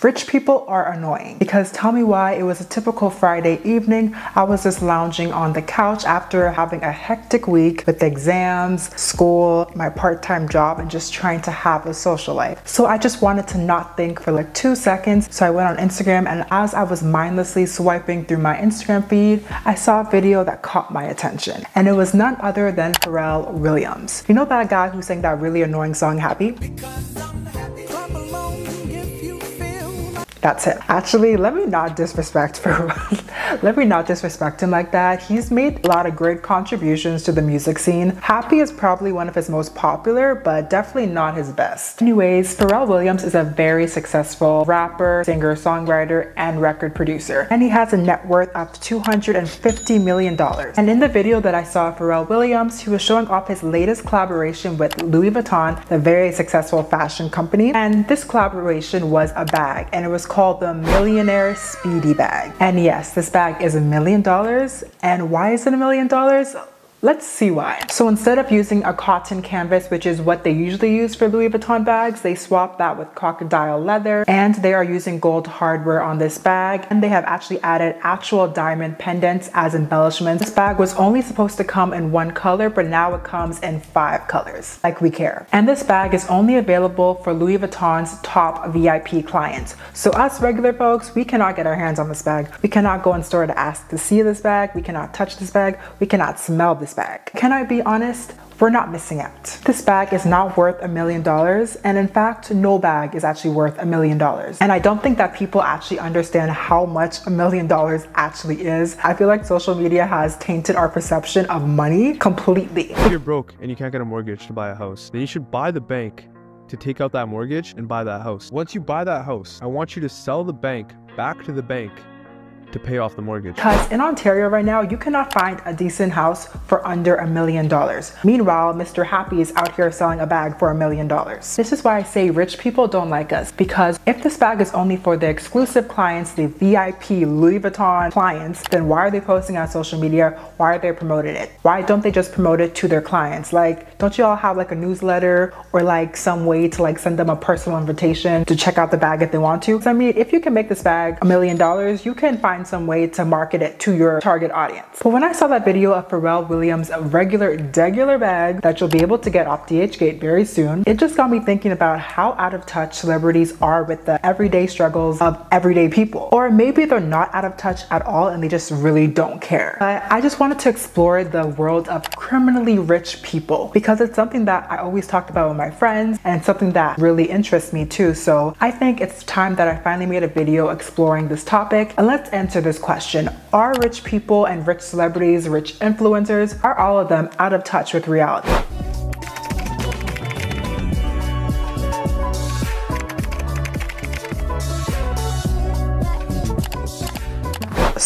Rich people are annoying because tell me why it was a typical Friday evening. I was just lounging on the couch after having a hectic week with exams, school, my part-time job, and just trying to have a social life. So I just wanted to not think for like two seconds. So I went on Instagram and as I was mindlessly swiping through my Instagram feed, I saw a video that caught my attention. And it was none other than Pharrell Williams. You know that guy who sang that really annoying song, Happy? That's it. Actually, let me not disrespect Pharrell. let me not disrespect him like that. He's made a lot of great contributions to the music scene. Happy is probably one of his most popular, but definitely not his best. Anyways, Pharrell Williams is a very successful rapper, singer, songwriter, and record producer. And he has a net worth of $250 million. And in the video that I saw of Pharrell Williams, he was showing off his latest collaboration with Louis Vuitton, the very successful fashion company. And this collaboration was a bag, and it was called the Millionaire Speedy Bag. And yes, this bag is a million dollars. And why is it a million dollars? Let's see why. So instead of using a cotton canvas, which is what they usually use for Louis Vuitton bags, they swapped that with crocodile leather and they are using gold hardware on this bag and they have actually added actual diamond pendants as embellishments. This bag was only supposed to come in one color, but now it comes in five colors, like we care. And this bag is only available for Louis Vuitton's top VIP clients. So us regular folks, we cannot get our hands on this bag. We cannot go in store to ask to see this bag. We cannot touch this bag. We cannot smell this this bag. Can I be honest? We're not missing out. This bag is not worth a million dollars and in fact no bag is actually worth a million dollars and I don't think that people actually understand how much a million dollars actually is. I feel like social media has tainted our perception of money completely. If you're broke and you can't get a mortgage to buy a house then you should buy the bank to take out that mortgage and buy that house. Once you buy that house, I want you to sell the bank back to the bank to pay off the mortgage. Because in Ontario right now, you cannot find a decent house for under a million dollars. Meanwhile, Mr. Happy is out here selling a bag for a million dollars. This is why I say rich people don't like us because if this bag is only for the exclusive clients, the VIP Louis Vuitton clients, then why are they posting on social media? Why are they promoting it? Why don't they just promote it to their clients? Like, don't you all have like a newsletter or like some way to like send them a personal invitation to check out the bag if they want to? So I mean, if you can make this bag a million dollars, you can find find some way to market it to your target audience. But when I saw that video of Pharrell Williams' regular, regular bag that you'll be able to get off DHgate very soon, it just got me thinking about how out of touch celebrities are with the everyday struggles of everyday people. Or maybe they're not out of touch at all and they just really don't care. But I just wanted to explore the world of criminally rich people because it's something that I always talked about with my friends and something that really interests me too. So I think it's time that I finally made a video exploring this topic and let's end answer this question. Are rich people and rich celebrities, rich influencers, are all of them out of touch with reality?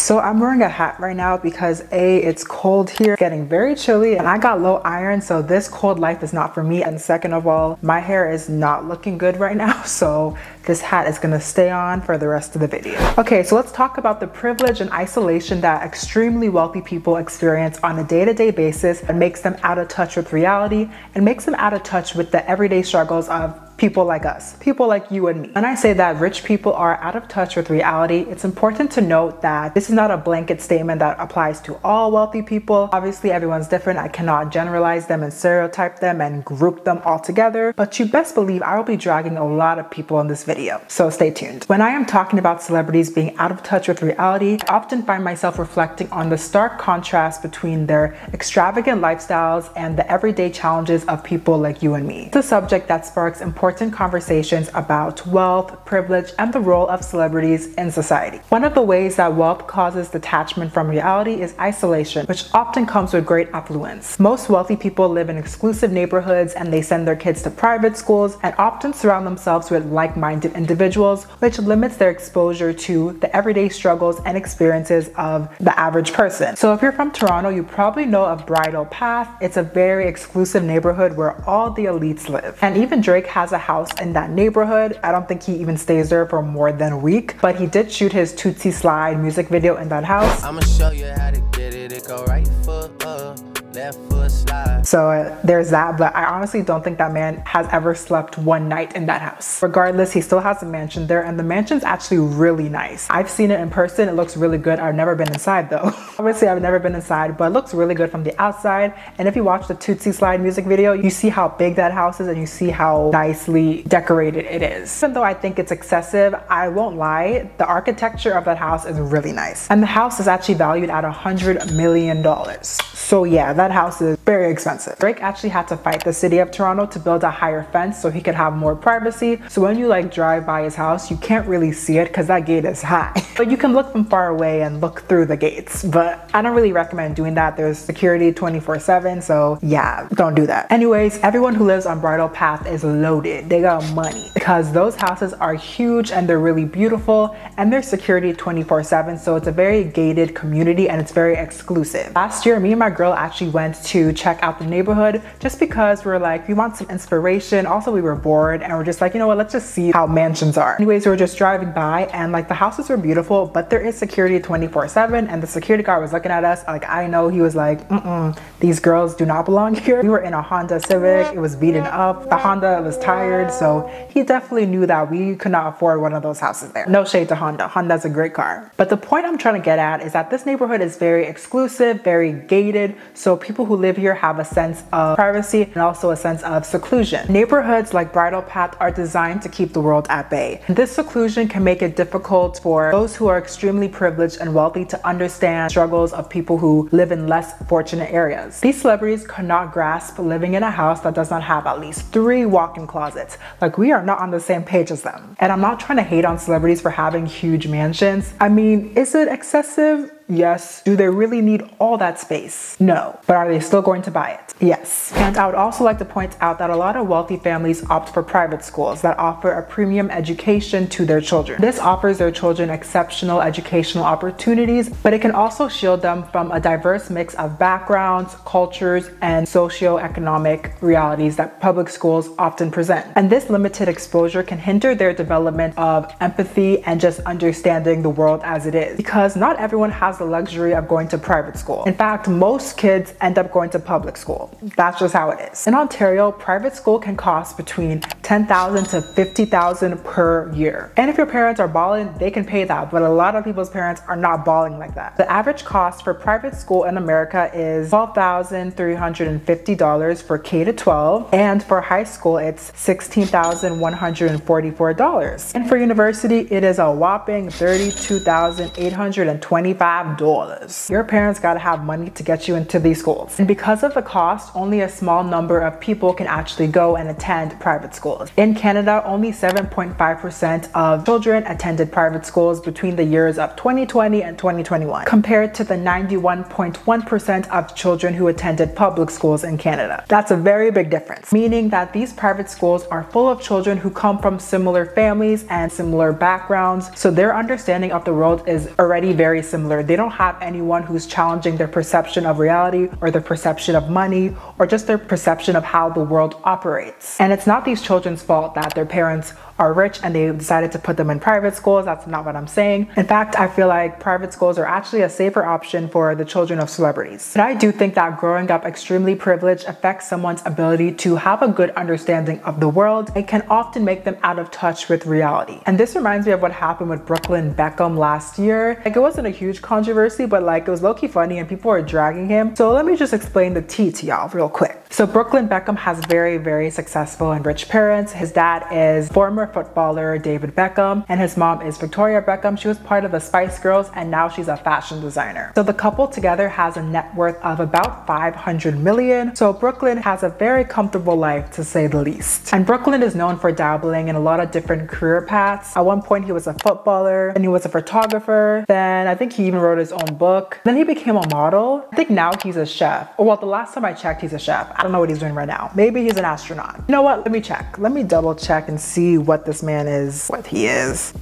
So I'm wearing a hat right now because A, it's cold here, getting very chilly, and I got low iron, so this cold life is not for me. And second of all, my hair is not looking good right now, so this hat is gonna stay on for the rest of the video. Okay, so let's talk about the privilege and isolation that extremely wealthy people experience on a day-to-day -day basis and makes them out of touch with reality and makes them out of touch with the everyday struggles of people like us, people like you and me. When I say that rich people are out of touch with reality, it's important to note that this is not a blanket statement that applies to all wealthy people. Obviously, everyone's different. I cannot generalize them and stereotype them and group them all together, but you best believe I will be dragging a lot of people in this video, so stay tuned. When I am talking about celebrities being out of touch with reality, I often find myself reflecting on the stark contrast between their extravagant lifestyles and the everyday challenges of people like you and me. It's a subject that sparks important important conversations about wealth, privilege, and the role of celebrities in society. One of the ways that wealth causes detachment from reality is isolation, which often comes with great affluence. Most wealthy people live in exclusive neighborhoods and they send their kids to private schools and often surround themselves with like-minded individuals, which limits their exposure to the everyday struggles and experiences of the average person. So if you're from Toronto, you probably know of Bridle Path. It's a very exclusive neighborhood where all the elites live. And even Drake has a house in that neighborhood. I don't think he even stays there for more than a week, but he did shoot his Tootsie Slide music video in that house. I'ma show you how to get it. It go right foot up, left foot slide. So there's that, but I honestly don't think that man has ever slept one night in that house. Regardless, he still has a mansion there and the mansion's actually really nice. I've seen it in person, it looks really good. I've never been inside though. Obviously, I've never been inside, but it looks really good from the outside. And if you watch the Tootsie Slide music video, you see how big that house is and you see how nicely decorated it is. Even though I think it's excessive, I won't lie, the architecture of that house is really nice. And the house is actually valued at a $100 million. So yeah, that house is very expensive. Drake actually had to fight the city of Toronto to build a higher fence so he could have more privacy. So when you like drive by his house, you can't really see it because that gate is high. but you can look from far away and look through the gates. But I don't really recommend doing that. There's security 24 seven. So yeah, don't do that. Anyways, everyone who lives on Bridle Path is loaded. They got money because those houses are huge and they're really beautiful and there's security 24 seven. So it's a very gated community and it's very exclusive. Last year, me and my girl actually went to check out the neighborhood just because we are like, we want some inspiration. Also, we were bored and we're just like, you know what, let's just see how mansions are. Anyways, we were just driving by and like the houses were beautiful, but there is security 24 seven and the security guard was looking at us. Like I know he was like, mm-mm, these girls do not belong here. We were in a Honda Civic, it was beaten up. The Honda was tired, so he definitely knew that we could not afford one of those houses there. No shade to Honda, Honda's a great car. But the point I'm trying to get at is that this neighborhood is very exclusive, very gated, so people who live here have a sense of privacy and also a sense of seclusion. Neighborhoods like Bridle Path are designed to keep the world at bay. This seclusion can make it difficult for those who are extremely privileged and wealthy to understand struggles of people who live in less fortunate areas. These celebrities could not grasp living in a house that does not have at least three walk-in closets. Like we are not on the same page as them. And I'm not trying to hate on celebrities for having huge mansions. I mean, is it excessive? Yes. Do they really need all that space? No. But are they still going to buy it? Yes. And I would also like to point out that a lot of wealthy families opt for private schools that offer a premium education to their children. This offers their children exceptional educational opportunities, but it can also shield them from a diverse mix of backgrounds, cultures, and socio-economic realities that public schools often present. And this limited exposure can hinder their development of empathy and just understanding the world as it is. Because not everyone has the luxury of going to private school. In fact, most kids end up going to public school. That's just how it is. In Ontario, private school can cost between 10,000 to 50,000 per year. And if your parents are balling, they can pay that, but a lot of people's parents are not balling like that. The average cost for private school in America is $12,350 for K to 12, and for high school, it's $16,144. And for university, it is a whopping $32,825 dollars Your parents gotta have money to get you into these schools. And because of the cost, only a small number of people can actually go and attend private schools. In Canada, only 7.5% of children attended private schools between the years of 2020 and 2021, compared to the 91.1% of children who attended public schools in Canada. That's a very big difference, meaning that these private schools are full of children who come from similar families and similar backgrounds, so their understanding of the world is already very similar. They don't have anyone who's challenging their perception of reality or their perception of money or just their perception of how the world operates. And it's not these children's fault that their parents are rich and they decided to put them in private schools. That's not what I'm saying. In fact, I feel like private schools are actually a safer option for the children of celebrities. But I do think that growing up extremely privileged affects someone's ability to have a good understanding of the world. It can often make them out of touch with reality. And this reminds me of what happened with Brooklyn Beckham last year. Like it wasn't a huge controversy, but like it was low-key funny and people were dragging him. So let me just explain the tea to y'all real quick. So Brooklyn Beckham has very, very successful and rich parents. His dad is former footballer David Beckham and his mom is Victoria Beckham. She was part of the Spice Girls and now she's a fashion designer. So the couple together has a net worth of about 500 million. So Brooklyn has a very comfortable life to say the least. And Brooklyn is known for dabbling in a lot of different career paths. At one point he was a footballer and he was a photographer. Then I think he even wrote his own book. Then he became a model. I think now he's a chef. Well, the last time I checked, he's a chef. I don't know what he's doing right now. Maybe he's an astronaut. You know what? Let me check. Let me double check and see what this man is, what he is.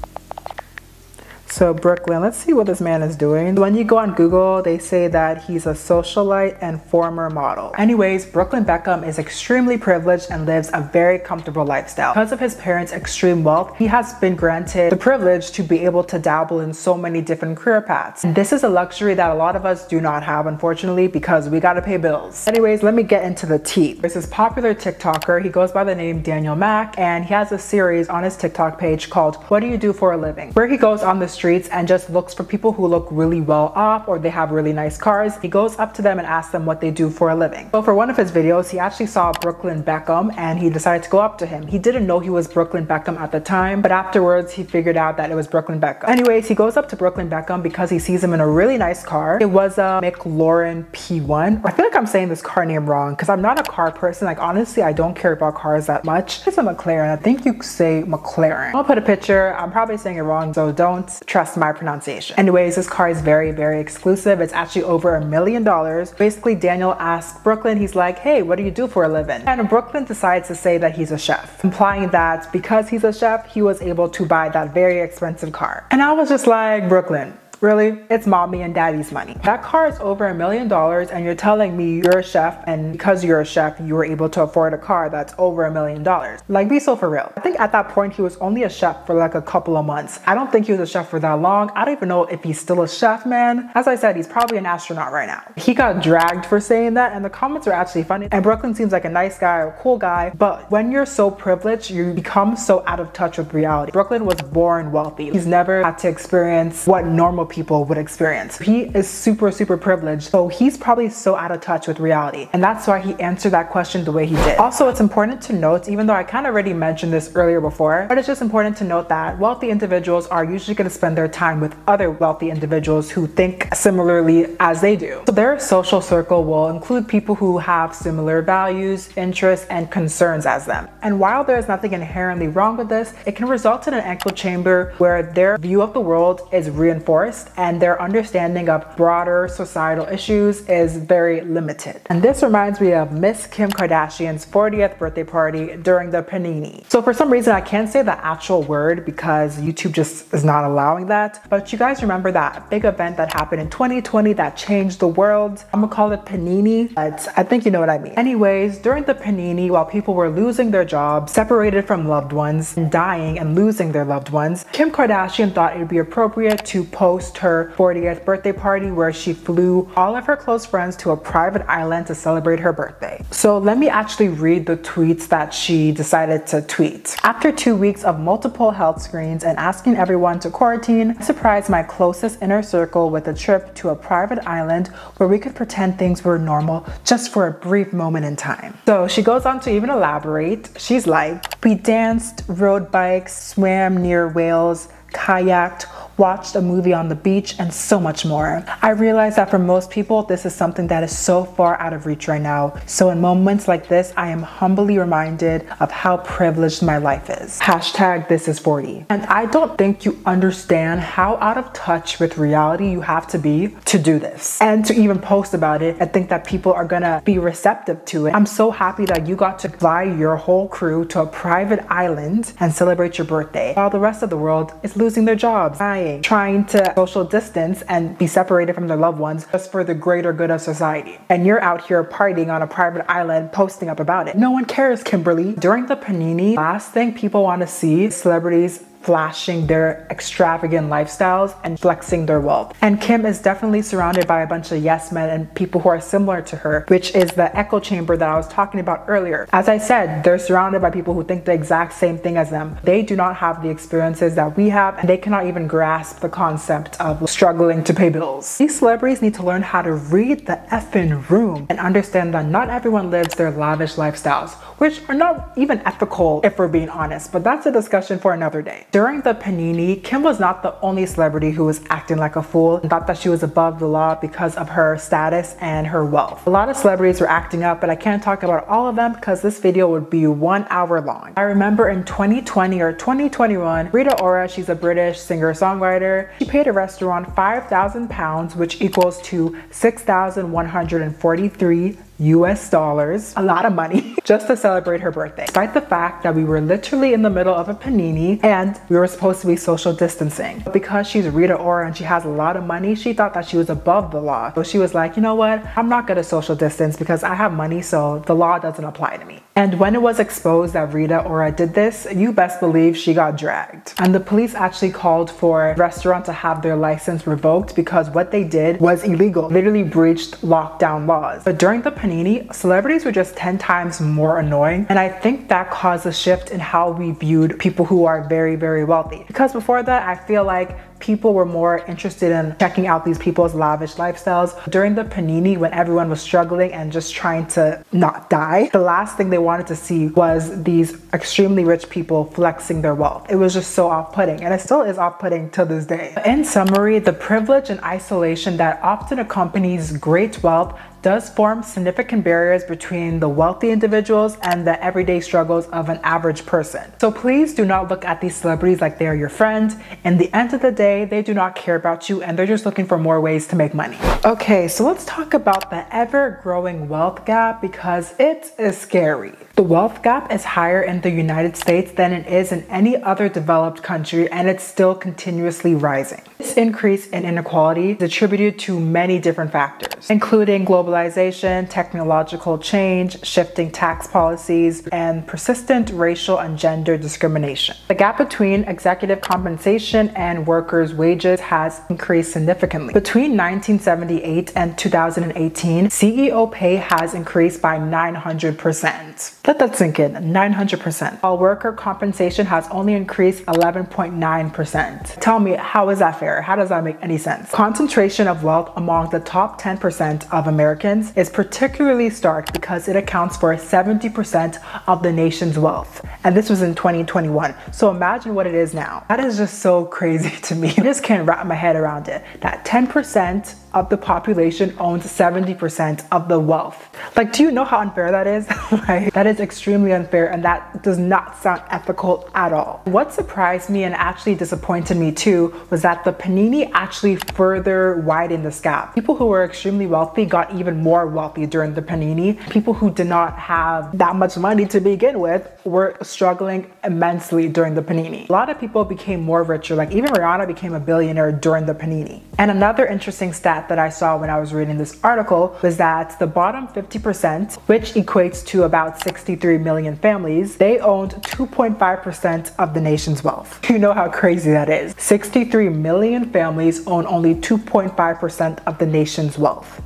So Brooklyn, let's see what this man is doing. When you go on Google, they say that he's a socialite and former model. Anyways, Brooklyn Beckham is extremely privileged and lives a very comfortable lifestyle. Because of his parents' extreme wealth, he has been granted the privilege to be able to dabble in so many different career paths. And this is a luxury that a lot of us do not have, unfortunately, because we gotta pay bills. Anyways, let me get into the tea. This is popular TikToker. He goes by the name Daniel Mac, and he has a series on his TikTok page called What Do You Do For a Living? Where he goes on the streets and just looks for people who look really well off or they have really nice cars. He goes up to them and asks them what they do for a living. So for one of his videos, he actually saw Brooklyn Beckham and he decided to go up to him. He didn't know he was Brooklyn Beckham at the time, but afterwards he figured out that it was Brooklyn Beckham. Anyways, he goes up to Brooklyn Beckham because he sees him in a really nice car. It was a McLaren P1. I feel like I'm saying this car name wrong because I'm not a car person. Like honestly, I don't care about cars that much. It's a McLaren. I think you say McLaren. I'll put a picture. I'm probably saying it wrong, so don't trust my pronunciation. Anyways, this car is very, very exclusive. It's actually over a million dollars. Basically, Daniel asked Brooklyn, he's like, hey, what do you do for a living? And Brooklyn decides to say that he's a chef, implying that because he's a chef, he was able to buy that very expensive car. And I was just like, Brooklyn, Really? It's mommy and daddy's money. That car is over a million dollars and you're telling me you're a chef and because you're a chef, you were able to afford a car that's over a million dollars. Like be so for real. I think at that point he was only a chef for like a couple of months. I don't think he was a chef for that long. I don't even know if he's still a chef, man. As I said, he's probably an astronaut right now. He got dragged for saying that and the comments are actually funny. And Brooklyn seems like a nice guy or a cool guy, but when you're so privileged, you become so out of touch with reality. Brooklyn was born wealthy. He's never had to experience what normal people would experience. He is super, super privileged, so he's probably so out of touch with reality. And that's why he answered that question the way he did. Also, it's important to note, even though I kind of already mentioned this earlier before, but it's just important to note that wealthy individuals are usually going to spend their time with other wealthy individuals who think similarly as they do. So their social circle will include people who have similar values, interests, and concerns as them. And while there is nothing inherently wrong with this, it can result in an echo chamber where their view of the world is reinforced and their understanding of broader societal issues is very limited. And this reminds me of Miss Kim Kardashian's 40th birthday party during the Panini. So for some reason, I can't say the actual word because YouTube just is not allowing that. But you guys remember that big event that happened in 2020 that changed the world? I'm gonna call it Panini, but I think you know what I mean. Anyways, during the Panini, while people were losing their jobs, separated from loved ones, and dying and losing their loved ones, Kim Kardashian thought it would be appropriate to post her 40th birthday party where she flew all of her close friends to a private island to celebrate her birthday. So let me actually read the tweets that she decided to tweet. After two weeks of multiple health screens and asking everyone to quarantine, I surprised my closest inner circle with a trip to a private island where we could pretend things were normal just for a brief moment in time. So she goes on to even elaborate. She's like, we danced, rode bikes, swam near whales, kayaked, watched a movie on the beach, and so much more. I realize that for most people, this is something that is so far out of reach right now. So in moments like this, I am humbly reminded of how privileged my life is. Hashtag this is 40. And I don't think you understand how out of touch with reality you have to be to do this. And to even post about it, I think that people are gonna be receptive to it. I'm so happy that you got to fly your whole crew to a private island and celebrate your birthday while the rest of the world is losing their jobs, dying, trying to social distance and be separated from their loved ones just for the greater good of society. And you're out here partying on a private island posting up about it. No one cares, Kimberly. During the Panini, last thing people want to see celebrities flashing their extravagant lifestyles and flexing their wealth. And Kim is definitely surrounded by a bunch of yes men and people who are similar to her, which is the echo chamber that I was talking about earlier. As I said, they're surrounded by people who think the exact same thing as them. They do not have the experiences that we have and they cannot even grasp the concept of struggling to pay bills. These celebrities need to learn how to read the effing room and understand that not everyone lives their lavish lifestyles, which are not even ethical if we're being honest, but that's a discussion for another day. During the Panini, Kim was not the only celebrity who was acting like a fool and thought that she was above the law because of her status and her wealth. A lot of celebrities were acting up, but I can't talk about all of them because this video would be one hour long. I remember in 2020 or 2021, Rita Ora, she's a British singer-songwriter, she paid a restaurant 5,000 pounds, which equals to 6,143 US dollars, a lot of money, just to celebrate her birthday. Despite the fact that we were literally in the middle of a panini and we were supposed to be social distancing. But because she's Rita Ora and she has a lot of money, she thought that she was above the law. So she was like, you know what? I'm not gonna social distance because I have money, so the law doesn't apply to me. And when it was exposed that Rita Ora did this, you best believe she got dragged. And the police actually called for restaurant to have their license revoked because what they did was illegal, literally breached lockdown laws. But during the panini, celebrities were just 10 times more annoying. And I think that caused a shift in how we viewed people who are very, very wealthy. Because before that, I feel like people were more interested in checking out these people's lavish lifestyles. During the panini, when everyone was struggling and just trying to not die, the last thing they wanted to see was these extremely rich people flexing their wealth. It was just so off-putting and it still is off-putting to this day. In summary, the privilege and isolation that often accompanies great wealth does form significant barriers between the wealthy individuals and the everyday struggles of an average person. So please do not look at these celebrities like they are your friend. In the end of the day, they do not care about you and they're just looking for more ways to make money. Okay, so let's talk about the ever growing wealth gap because it is scary. The wealth gap is higher in the United States than it is in any other developed country and it's still continuously rising. This increase in inequality is attributed to many different factors, including globalization, technological change, shifting tax policies, and persistent racial and gender discrimination. The gap between executive compensation and workers' wages has increased significantly. Between 1978 and 2018, CEO pay has increased by 900%. Let that sink in, 900%. While worker compensation has only increased 11.9%. Tell me, how is that fair? How does that make any sense? Concentration of wealth among the top 10% of Americans is particularly stark because it accounts for 70% of the nation's wealth. And this was in 2021. So imagine what it is now. That is just so crazy to me. I just can't wrap my head around it. That 10% of the population owns 70% of the wealth. Like, do you know how unfair that is? like, that is extremely unfair and that does not sound ethical at all. What surprised me and actually disappointed me too was that the panini actually further widened this gap. People who were extremely wealthy got even more wealthy during the panini. People who did not have that much money to begin with were struggling immensely during the panini. A lot of people became more richer, like even Rihanna became a billionaire during the panini. And another interesting stat that I saw when I was reading this article was that the bottom 50%, which equates to about 63 million families, they owned 2.5% of the nation's wealth. You know how crazy that is. 63 million families own only 2.5% of the nation's wealth.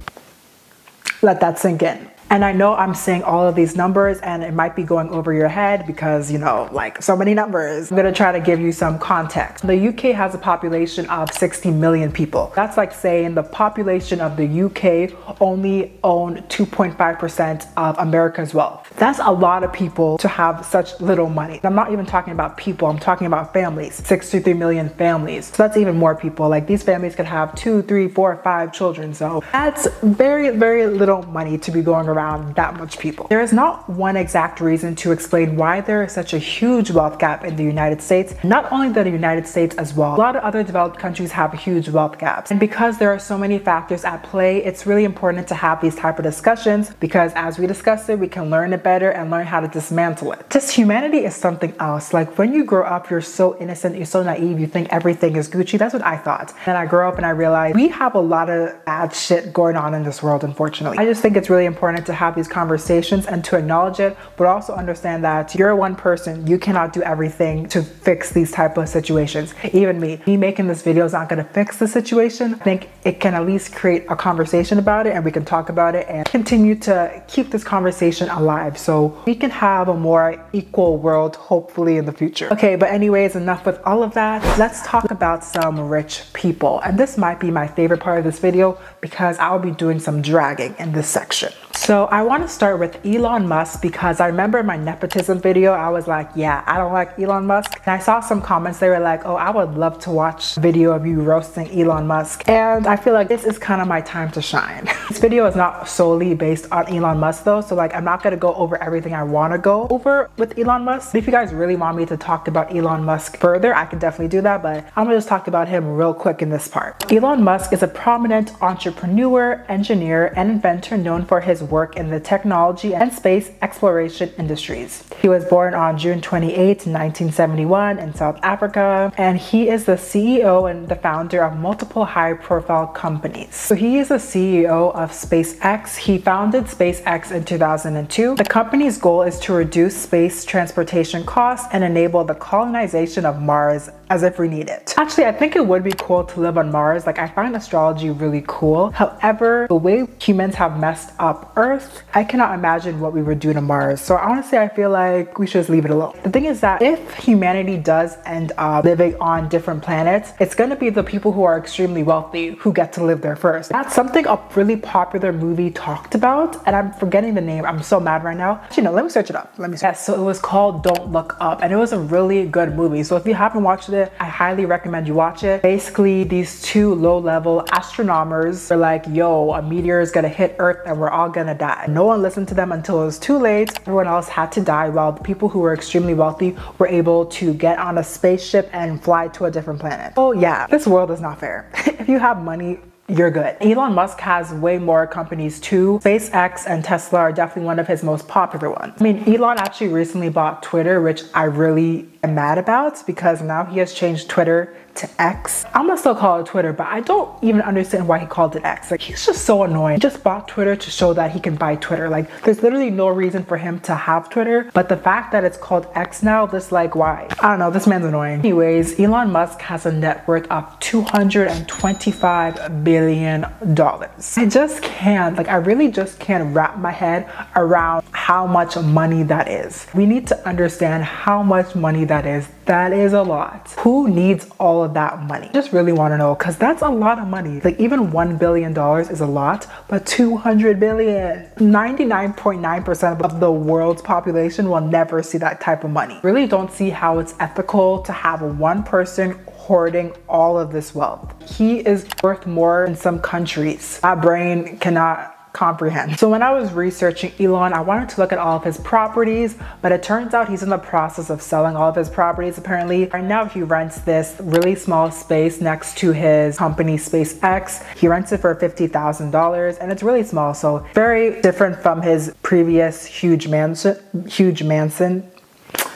Let that sink in. And I know I'm saying all of these numbers and it might be going over your head because, you know, like so many numbers. I'm gonna try to give you some context. The UK has a population of 60 million people. That's like saying the population of the UK only own 2.5% of America's wealth. That's a lot of people to have such little money. I'm not even talking about people, I'm talking about families. 63 million families. So that's even more people. Like these families could have two, three, four, five children. So that's very, very little money to be going around around that much people. There is not one exact reason to explain why there is such a huge wealth gap in the United States, not only the United States as well. A lot of other developed countries have huge wealth gaps. And because there are so many factors at play, it's really important to have these type of discussions because as we discuss it, we can learn it better and learn how to dismantle it. Just humanity is something else. Like when you grow up, you're so innocent, you're so naive, you think everything is Gucci. That's what I thought. And I grow up and I realized we have a lot of bad shit going on in this world, unfortunately. I just think it's really important to have these conversations and to acknowledge it, but also understand that you're one person. You cannot do everything to fix these type of situations. Even me, me making this video is not gonna fix the situation. I think it can at least create a conversation about it and we can talk about it and continue to keep this conversation alive so we can have a more equal world hopefully in the future. Okay, but anyways, enough with all of that. Let's talk about some rich people. And this might be my favorite part of this video because I'll be doing some dragging in this section. So I want to start with Elon Musk because I remember in my nepotism video, I was like, yeah, I don't like Elon Musk. And I saw some comments, they were like, oh, I would love to watch a video of you roasting Elon Musk. And I feel like this is kind of my time to shine. this video is not solely based on Elon Musk though. So like, I'm not going to go over everything I want to go over with Elon Musk. But if you guys really want me to talk about Elon Musk further, I can definitely do that. But I'm gonna just talk about him real quick in this part. Elon Musk is a prominent entrepreneur, engineer, and inventor known for his work in the technology and space exploration industries. He was born on June 28, 1971 in South Africa, and he is the CEO and the founder of multiple high-profile companies. So he is the CEO of SpaceX. He founded SpaceX in 2002. The company's goal is to reduce space transportation costs and enable the colonization of Mars as if we need it. Actually, I think it would be cool to live on Mars. Like I find astrology really cool. However, the way humans have messed up Earth, I cannot imagine what we would do to Mars. So honestly, I feel like we should just leave it alone. The thing is that if humanity does end up living on different planets, it's gonna be the people who are extremely wealthy who get to live there first. That's something a really popular movie talked about, and I'm forgetting the name. I'm so mad right now. Actually, no, let me search it up. Let me. Yes, so it was called Don't Look Up, and it was a really good movie. So if you haven't watched it, I highly recommend you watch it. Basically, these two low-level astronomers are like, yo, a meteor is gonna hit Earth and we're all gonna die. No one listened to them until it was too late. Everyone else had to die while the people who were extremely wealthy were able to get on a spaceship and fly to a different planet. Oh yeah, this world is not fair. if you have money, you're good. Elon Musk has way more companies too. SpaceX and Tesla are definitely one of his most popular ones. I mean, Elon actually recently bought Twitter, which I really am mad about because now he has changed Twitter to X. I'm gonna still call it Twitter, but I don't even understand why he called it X. Like, he's just so annoying. He just bought Twitter to show that he can buy Twitter. Like, there's literally no reason for him to have Twitter, but the fact that it's called X now, this like, why? I don't know, this man's annoying. Anyways, Elon Musk has a net worth of 225 billion dollars. I just can't, like, I really just can't wrap my head around how much money that is. We need to understand how much money that is. That is a lot. Who needs all of that money? Just really want to know because that's a lot of money. Like even $1 billion is a lot, but 200 billion, 99.9% of the world's population will never see that type of money. Really don't see how it's ethical to have one person hoarding all of this wealth. He is worth more in some countries. My brain cannot comprehend. So when I was researching Elon, I wanted to look at all of his properties, but it turns out he's in the process of selling all of his properties apparently. Right now, he rents this really small space next to his company SpaceX. He rents it for $50,000 and it's really small. So very different from his previous huge mansion, huge mansion.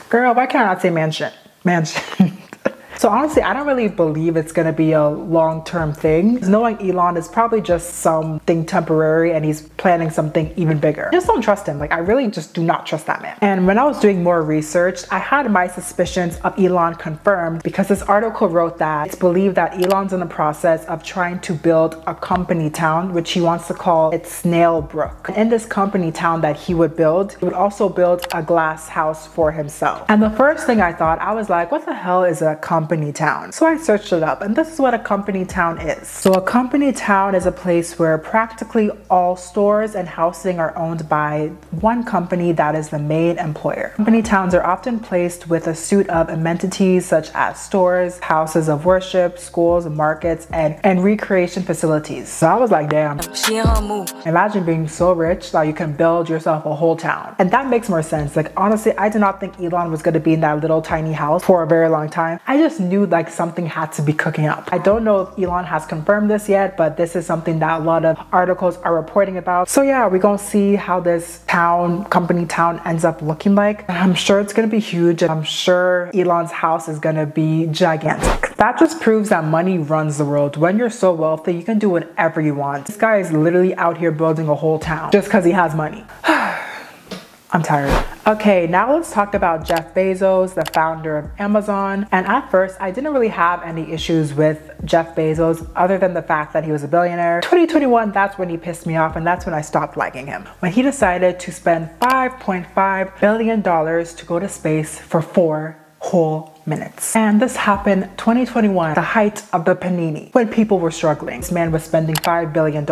Girl, why can't I not say mansion? Mansion. So honestly, I don't really believe it's gonna be a long-term thing. Knowing Elon is probably just something temporary and he's planning something even bigger. I just don't trust him. Like I really just do not trust that man. And when I was doing more research, I had my suspicions of Elon confirmed because this article wrote that it's believed that Elon's in the process of trying to build a company town, which he wants to call it Snailbrook. In this company town that he would build, he would also build a glass house for himself. And the first thing I thought, I was like, what the hell is a company company town. So I searched it up and this is what a company town is. So a company town is a place where practically all stores and housing are owned by one company that is the main employer. Company towns are often placed with a suite of amenities such as stores, houses of worship, schools, markets, and, and recreation facilities. So I was like, damn. Imagine being so rich that you can build yourself a whole town. And that makes more sense. Like honestly, I did not think Elon was gonna be in that little tiny house for a very long time. I just knew like something had to be cooking up. I don't know if Elon has confirmed this yet, but this is something that a lot of articles are reporting about. So yeah, we're gonna see how this town, company town ends up looking like. I'm sure it's gonna be huge. I'm sure Elon's house is gonna be gigantic. That just proves that money runs the world. When you're so wealthy, you can do whatever you want. This guy is literally out here building a whole town just because he has money. I'm tired. Okay, now let's talk about Jeff Bezos, the founder of Amazon. And at first, I didn't really have any issues with Jeff Bezos other than the fact that he was a billionaire. 2021, that's when he pissed me off and that's when I stopped liking him. When he decided to spend $5.5 billion to go to space for four whole minutes. And this happened 2021, the height of the panini, when people were struggling. This man was spending $5 billion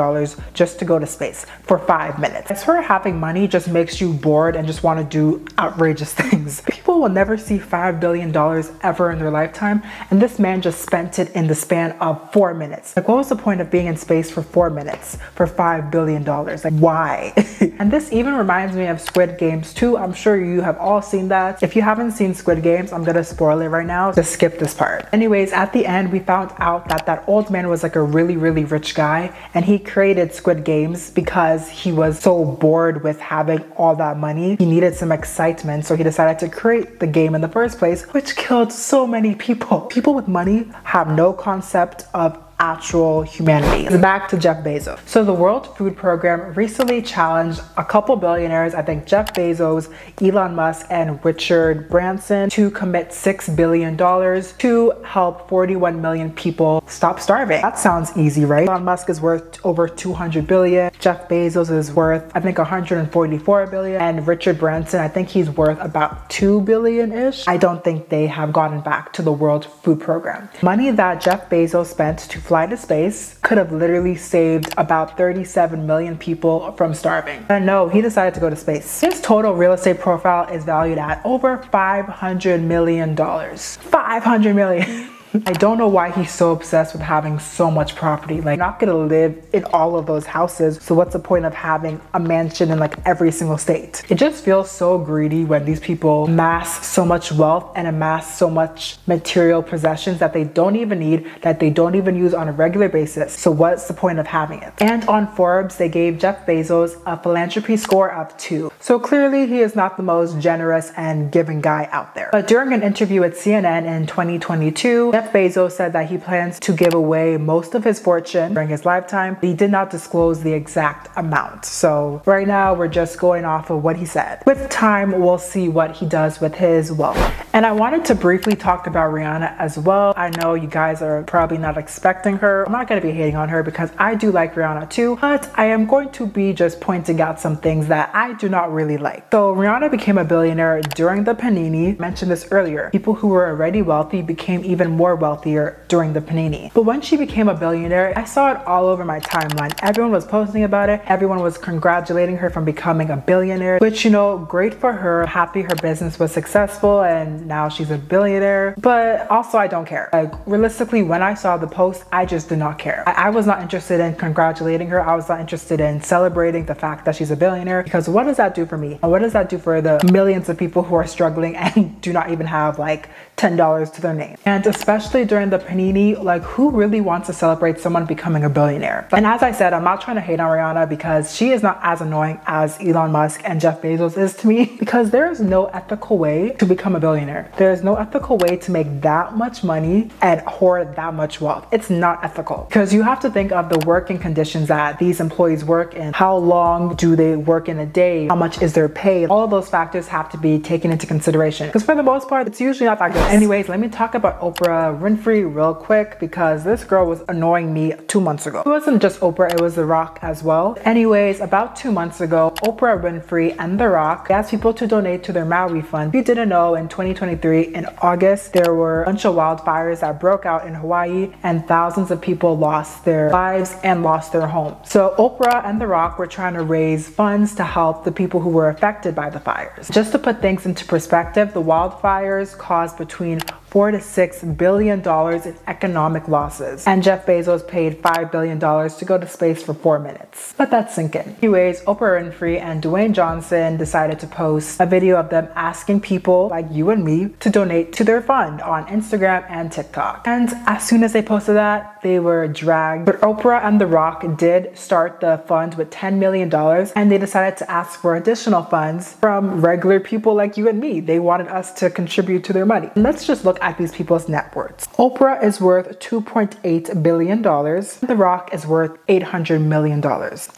just to go to space for five minutes. I swear having money just makes you bored and just want to do outrageous things. People will never see $5 billion ever in their lifetime, and this man just spent it in the span of four minutes. Like, what was the point of being in space for four minutes for $5 billion? Like, why? and this even reminds me of Squid Games too. I'm sure you have all seen that. If you haven't seen Squid Games, I'm gonna spoil it right now, just skip this part. Anyways, at the end, we found out that that old man was like a really, really rich guy and he created Squid Games because he was so bored with having all that money. He needed some excitement, so he decided to create the game in the first place, which killed so many people. People with money have no concept of actual humanity. Back to Jeff Bezos. So the World Food Program recently challenged a couple billionaires, I think Jeff Bezos, Elon Musk, and Richard Branson to commit $6 billion to help 41 million people stop starving. That sounds easy, right? Elon Musk is worth over 200 billion. Jeff Bezos is worth, I think 144 billion. And Richard Branson, I think he's worth about 2 billion-ish. I don't think they have gotten back to the World Food Program. Money that Jeff Bezos spent to fly to space could have literally saved about 37 million people from starving. And no, he decided to go to space. His total real estate profile is valued at over $500 million. 500 million. I don't know why he's so obsessed with having so much property. Like, not gonna live in all of those houses. So what's the point of having a mansion in like every single state? It just feels so greedy when these people amass so much wealth and amass so much material possessions that they don't even need, that they don't even use on a regular basis. So what's the point of having it? And on Forbes, they gave Jeff Bezos a philanthropy score of two. So clearly he is not the most generous and giving guy out there. But during an interview with CNN in 2022, Jeff Bezos said that he plans to give away most of his fortune during his lifetime. He did not disclose the exact amount. So right now we're just going off of what he said. With time, we'll see what he does with his wealth. And I wanted to briefly talk about Rihanna as well. I know you guys are probably not expecting her. I'm not going to be hating on her because I do like Rihanna too, but I am going to be just pointing out some things that I do not really like. So Rihanna became a billionaire during the Panini. I mentioned this earlier. People who were already wealthy became even more wealthier during the Panini. But when she became a billionaire, I saw it all over my timeline. Everyone was posting about it. Everyone was congratulating her from becoming a billionaire, which, you know, great for her. Happy her business was successful and now she's a billionaire. But also, I don't care. Like, realistically, when I saw the post, I just did not care. I, I was not interested in congratulating her. I was not interested in celebrating the fact that she's a billionaire because what does that do for me? And what does that do for the millions of people who are struggling and do not even have like $10 to their name? And especially during the Panini, like who really wants to celebrate someone becoming a billionaire? And as I said, I'm not trying to hate on Rihanna because she is not as annoying as Elon Musk and Jeff Bezos is to me because there is no ethical way to become a billionaire. There is no ethical way to make that much money and hoard that much wealth. It's not ethical because you have to think of the working conditions that these employees work in. How long do they work in a day? How much is their pay? All of those factors have to be taken into consideration because for the most part, it's usually not that good. Anyways, let me talk about Oprah Winfrey real quick because this girl was annoying me two months ago. It wasn't just Oprah, it was The Rock as well. Anyways, about two months ago, Oprah Winfrey and The Rock asked people to donate to their Maui fund. If you didn't know, in 2023, in August, there were a bunch of wildfires that broke out in Hawaii and thousands of people lost their lives and lost their homes. So Oprah and The Rock were trying to raise funds to help the people who were affected by the fires. Just to put things into perspective, the wildfires caused between between four to six billion dollars in economic losses. And Jeff Bezos paid five billion dollars to go to space for four minutes. Let that sink in. Anyways, Oprah Winfrey and Dwayne Johnson decided to post a video of them asking people like you and me to donate to their fund on Instagram and TikTok. And as soon as they posted that, they were dragged. But Oprah and The Rock did start the fund with $10 million and they decided to ask for additional funds from regular people like you and me. They wanted us to contribute to their money. And let's just look at these people's net worths. Oprah is worth $2.8 billion. The Rock is worth $800 million.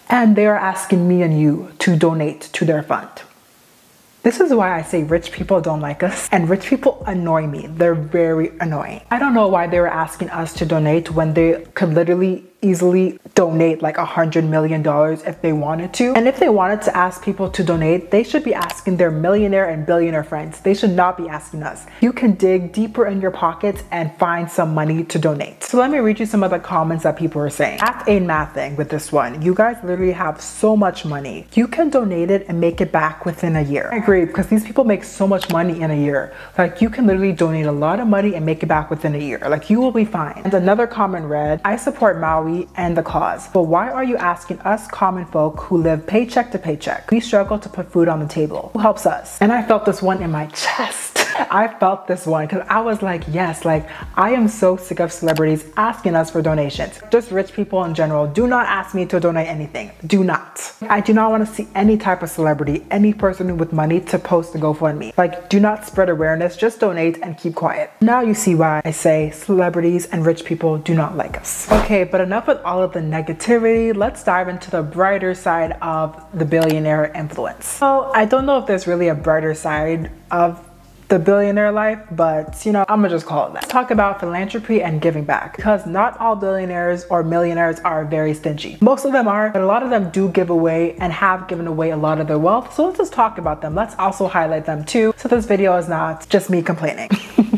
And they are asking me and you to donate to their fund. This is why I say rich people don't like us and rich people annoy me. They're very annoying. I don't know why they were asking us to donate when they could literally easily donate like a hundred million dollars if they wanted to. And if they wanted to ask people to donate, they should be asking their millionaire and billionaire friends. They should not be asking us. You can dig deeper in your pockets and find some money to donate. So let me read you some of the comments that people are saying. Math ain't mathing with this one. You guys literally have so much money. You can donate it and make it back within a year. I agree because these people make so much money in a year. Like you can literally donate a lot of money and make it back within a year. Like you will be fine. And another comment read, I support Maui and the cause. But why are you asking us common folk who live paycheck to paycheck? We struggle to put food on the table. Who helps us? And I felt this one in my chest. I felt this one because I was like, yes, like I am so sick of celebrities asking us for donations. Just rich people in general, do not ask me to donate anything. Do not. I do not want to see any type of celebrity, any person with money to post a GoFundMe. Like, do not spread awareness, just donate and keep quiet. Now you see why I say celebrities and rich people do not like us. Okay, but enough with all of the negativity. Let's dive into the brighter side of the billionaire influence. So I don't know if there's really a brighter side of the billionaire life, but you know, I'm gonna just call it that. Talk about philanthropy and giving back because not all billionaires or millionaires are very stingy. Most of them are, but a lot of them do give away and have given away a lot of their wealth. So let's just talk about them. Let's also highlight them too. So this video is not just me complaining.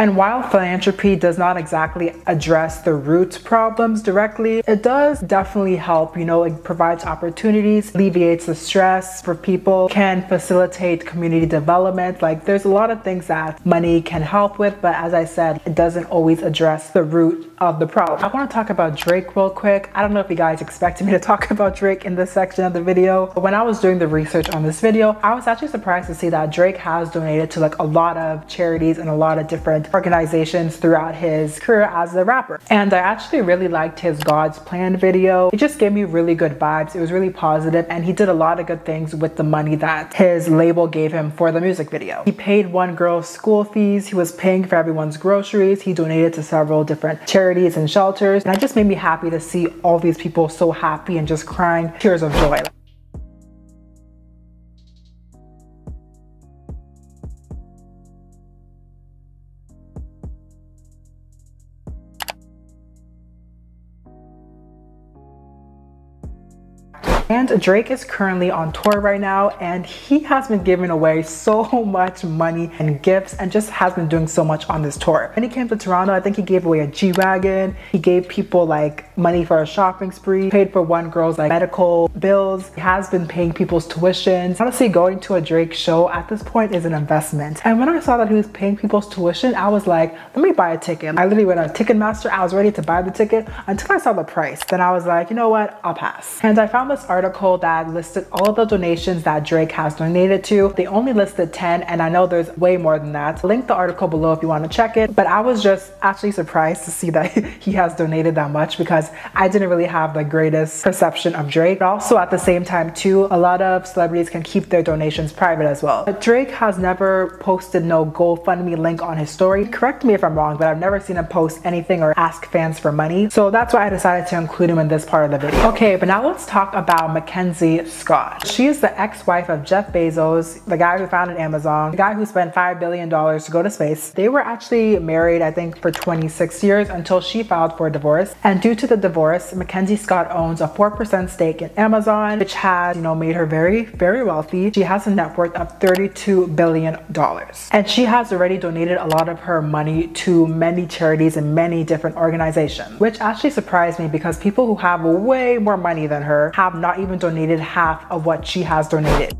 And while philanthropy does not exactly address the root problems directly, it does definitely help. You know, it provides opportunities, alleviates the stress for people, can facilitate community development. Like, there's a lot of things that money can help with, but as I said, it doesn't always address the root of the problem. I want to talk about Drake real quick. I don't know if you guys expected me to talk about Drake in this section of the video, but when I was doing the research on this video, I was actually surprised to see that Drake has donated to like a lot of charities and a lot of different organizations throughout his career as a rapper. And I actually really liked his God's Plan video. It just gave me really good vibes. It was really positive and he did a lot of good things with the money that his label gave him for the music video. He paid one girl's school fees. He was paying for everyone's groceries. He donated to several different charities and shelters. And it just made me happy to see all these people so happy and just crying tears of joy. And Drake is currently on tour right now and he has been giving away so much money and gifts and just has been doing so much on this tour. When he came to Toronto, I think he gave away a G-Wagon. He gave people like money for a shopping spree, paid for one girl's like medical bills. He has been paying people's tuitions. Honestly, going to a Drake show at this point is an investment. And when I saw that he was paying people's tuition, I was like, let me buy a ticket. I literally went on Ticketmaster. I was ready to buy the ticket until I saw the price. Then I was like, you know what? I'll pass. And I found this article article that listed all the donations that Drake has donated to. They only listed 10 and I know there's way more than that. Link the article below if you want to check it. But I was just actually surprised to see that he has donated that much because I didn't really have the greatest perception of Drake. But also at the same time too, a lot of celebrities can keep their donations private as well. But Drake has never posted no GoFundMe link on his story. Correct me if I'm wrong, but I've never seen him post anything or ask fans for money. So that's why I decided to include him in this part of the video. Okay, but now let's talk about Mackenzie Scott. She is the ex-wife of Jeff Bezos, the guy who founded Amazon, the guy who spent $5 billion to go to space. They were actually married, I think, for 26 years until she filed for a divorce. And due to the divorce, Mackenzie Scott owns a 4% stake in Amazon, which has, you know, made her very, very wealthy. She has a net worth of $32 billion. And she has already donated a lot of her money to many charities and many different organizations, which actually surprised me because people who have way more money than her have not even donated half of what she has donated.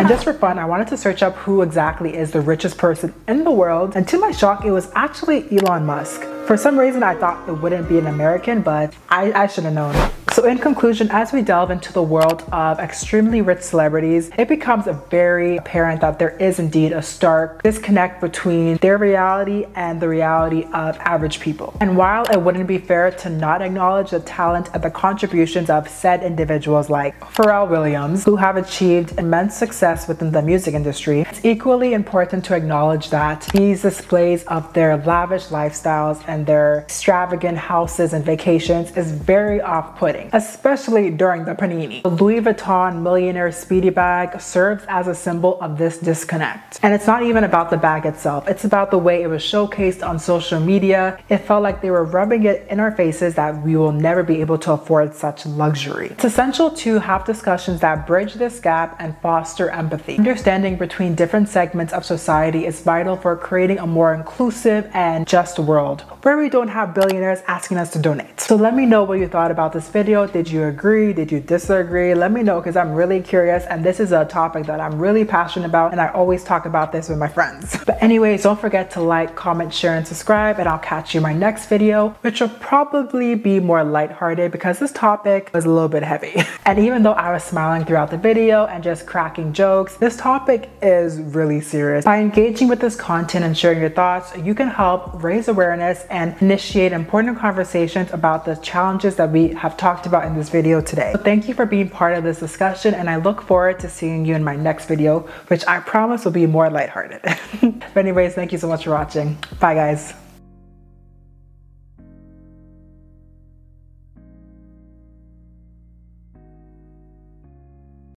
And just for fun, I wanted to search up who exactly is the richest person in the world. And to my shock, it was actually Elon Musk. For some reason, I thought it wouldn't be an American, but I, I should have known. So in conclusion, as we delve into the world of extremely rich celebrities, it becomes very apparent that there is indeed a stark disconnect between their reality and the reality of average people. And while it wouldn't be fair to not acknowledge the talent and the contributions of said individuals like Pharrell Williams, who have achieved immense success within the music industry, it's equally important to acknowledge that these displays of their lavish lifestyles and their extravagant houses and vacations is very off-putting especially during the panini. The Louis Vuitton Millionaire Speedy bag serves as a symbol of this disconnect. And it's not even about the bag itself, it's about the way it was showcased on social media. It felt like they were rubbing it in our faces that we will never be able to afford such luxury. It's essential to have discussions that bridge this gap and foster empathy. Understanding between different segments of society is vital for creating a more inclusive and just world where we don't have billionaires asking us to donate. So let me know what you thought about this video video? Did you agree? Did you disagree? Let me know because I'm really curious and this is a topic that I'm really passionate about and I always talk about this with my friends. But anyways, don't forget to like, comment, share, and subscribe and I'll catch you in my next video, which will probably be more lighthearted because this topic was a little bit heavy. and even though I was smiling throughout the video and just cracking jokes, this topic is really serious. By engaging with this content and sharing your thoughts, you can help raise awareness and initiate important conversations about the challenges that we have talked about in this video today. So thank you for being part of this discussion and I look forward to seeing you in my next video, which I promise will be more lighthearted. but anyways, thank you so much for watching. Bye guys.